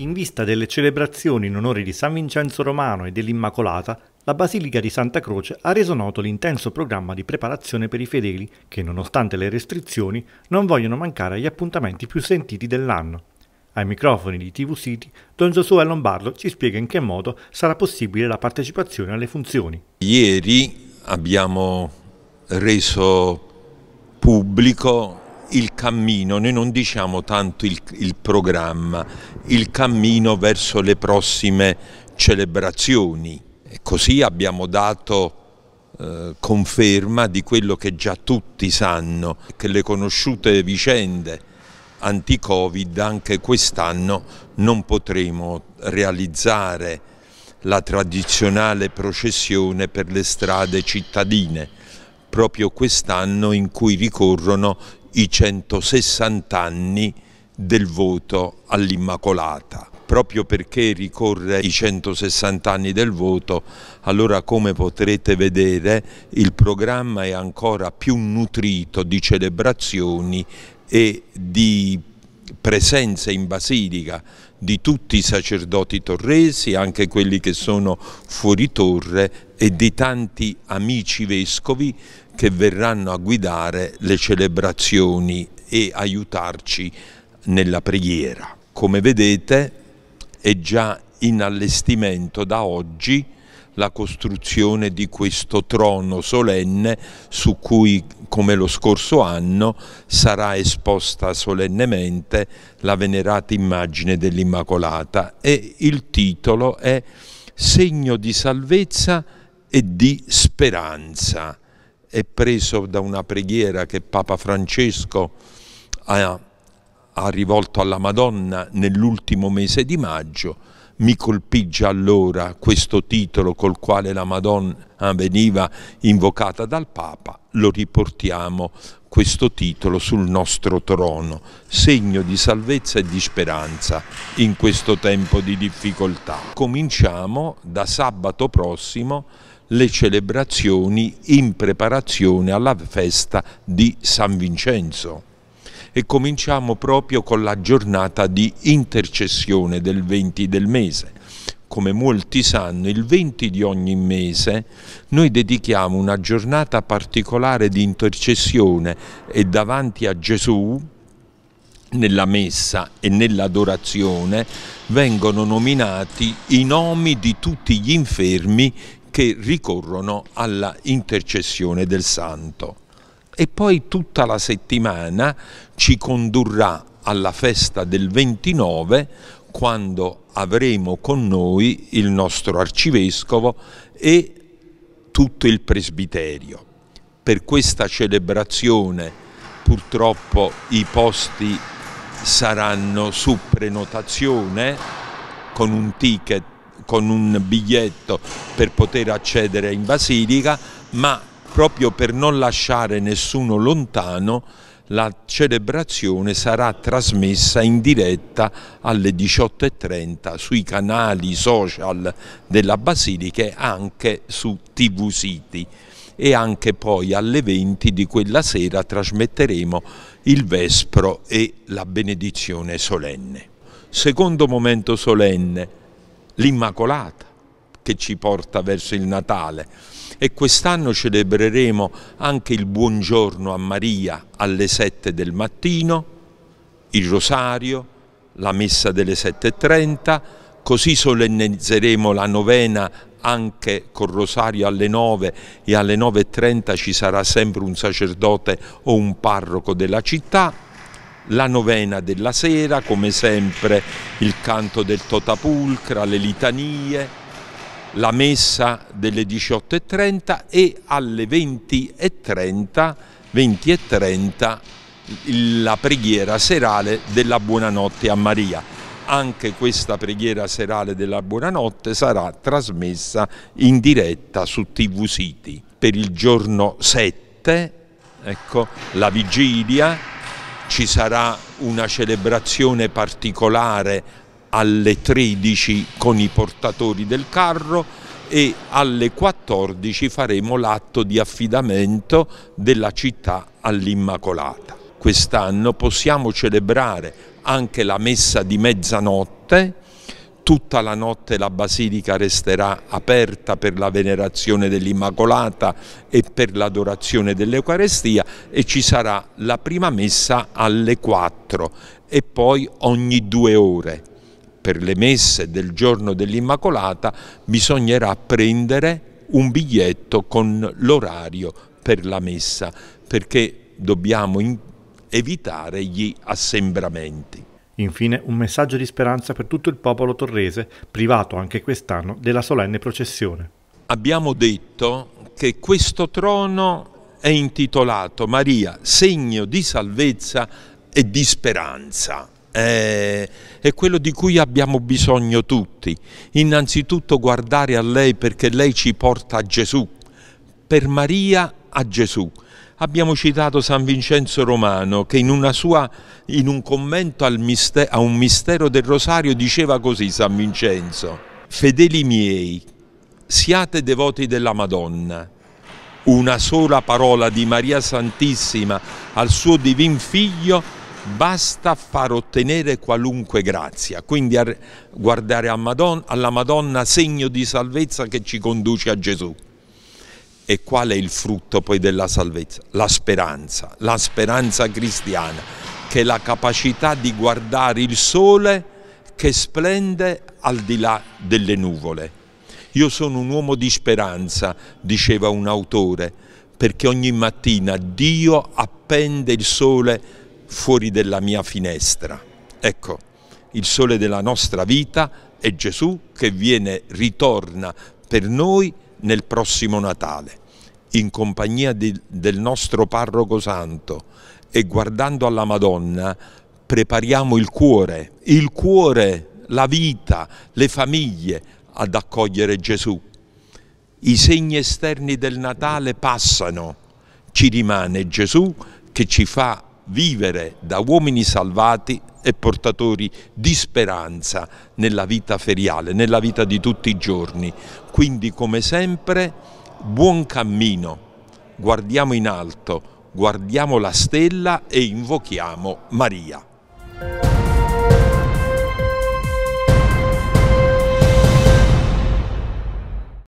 In vista delle celebrazioni in onore di San Vincenzo Romano e dell'Immacolata, la Basilica di Santa Croce ha reso noto l'intenso programma di preparazione per i fedeli che, nonostante le restrizioni, non vogliono mancare agli appuntamenti più sentiti dell'anno. Ai microfoni di TV City, Don Giosuè Lombardo ci spiega in che modo sarà possibile la partecipazione alle funzioni. Ieri abbiamo reso pubblico il cammino, noi non diciamo tanto il, il programma, il cammino verso le prossime celebrazioni. E così abbiamo dato eh, conferma di quello che già tutti sanno, che le conosciute vicende anti-Covid anche quest'anno non potremo realizzare la tradizionale processione per le strade cittadine, proprio quest'anno in cui ricorrono i 160 anni del voto all'Immacolata. Proprio perché ricorre i 160 anni del voto, allora come potrete vedere il programma è ancora più nutrito di celebrazioni e di presenza in basilica di tutti i sacerdoti torresi, anche quelli che sono fuori torre e di tanti amici vescovi che verranno a guidare le celebrazioni e aiutarci nella preghiera. Come vedete è già in allestimento da oggi la costruzione di questo trono solenne su cui, come lo scorso anno, sarà esposta solennemente la venerata immagine dell'Immacolata e il titolo è Segno di salvezza e di speranza è preso da una preghiera che Papa Francesco ha, ha rivolto alla Madonna nell'ultimo mese di maggio. Mi colpì già allora questo titolo col quale la Madonna veniva invocata dal Papa, lo riportiamo questo titolo sul nostro trono, segno di salvezza e di speranza in questo tempo di difficoltà. Cominciamo da sabato prossimo le celebrazioni in preparazione alla festa di San Vincenzo e cominciamo proprio con la giornata di intercessione del 20 del mese. Come molti sanno, il 20 di ogni mese noi dedichiamo una giornata particolare di intercessione e davanti a Gesù nella messa e nell'adorazione vengono nominati i nomi di tutti gli infermi che ricorrono alla intercessione del Santo. E poi tutta la settimana ci condurrà alla festa del 29 quando avremo con noi il nostro arcivescovo e tutto il presbiterio. Per questa celebrazione purtroppo i posti saranno su prenotazione con un ticket con un biglietto per poter accedere in Basilica, ma proprio per non lasciare nessuno lontano, la celebrazione sarà trasmessa in diretta alle 18.30 sui canali social della Basilica e anche su TV City e anche poi alle 20 di quella sera trasmetteremo il Vespro e la benedizione solenne. Secondo momento solenne, l'Immacolata che ci porta verso il Natale. E quest'anno celebreremo anche il buongiorno a Maria alle 7 del mattino, il rosario, la messa delle 7.30, così solennizzeremo la novena anche col rosario alle 9 e alle 9.30 ci sarà sempre un sacerdote o un parroco della città la novena della sera, come sempre il canto del Totapulcra, le litanie, la messa delle 18.30 e alle 20.30, 20.30 la preghiera serale della buonanotte a Maria. Anche questa preghiera serale della buonanotte sarà trasmessa in diretta su TV City. Per il giorno 7, ecco, la vigilia, ci sarà una celebrazione particolare alle 13 con i portatori del carro e alle 14 faremo l'atto di affidamento della città all'Immacolata. Quest'anno possiamo celebrare anche la messa di mezzanotte tutta la notte la basilica resterà aperta per la venerazione dell'Immacolata e per l'adorazione dell'Eucarestia e ci sarà la prima messa alle 4 e poi ogni due ore. Per le messe del giorno dell'Immacolata bisognerà prendere un biglietto con l'orario per la messa perché dobbiamo evitare gli assembramenti. Infine un messaggio di speranza per tutto il popolo torrese, privato anche quest'anno della solenne processione. Abbiamo detto che questo trono è intitolato Maria, segno di salvezza e di speranza. È, è quello di cui abbiamo bisogno tutti. Innanzitutto guardare a lei perché lei ci porta a Gesù, per Maria a Gesù abbiamo citato San Vincenzo Romano che in, sua, in un commento mistero, a un mistero del Rosario diceva così San Vincenzo, fedeli miei, siate devoti della Madonna, una sola parola di Maria Santissima al suo divin figlio basta far ottenere qualunque grazia, quindi guardare Madonna, alla Madonna segno di salvezza che ci conduce a Gesù. E qual è il frutto poi della salvezza? La speranza, la speranza cristiana, che è la capacità di guardare il sole che splende al di là delle nuvole. Io sono un uomo di speranza, diceva un autore, perché ogni mattina Dio appende il sole fuori della mia finestra. Ecco, il sole della nostra vita è Gesù che viene, ritorna per noi nel prossimo Natale in compagnia di, del nostro parroco santo e guardando alla Madonna prepariamo il cuore, il cuore, la vita, le famiglie ad accogliere Gesù. I segni esterni del Natale passano, ci rimane Gesù che ci fa vivere da uomini salvati e portatori di speranza nella vita feriale, nella vita di tutti i giorni. Quindi come sempre buon cammino, guardiamo in alto, guardiamo la stella e invochiamo Maria.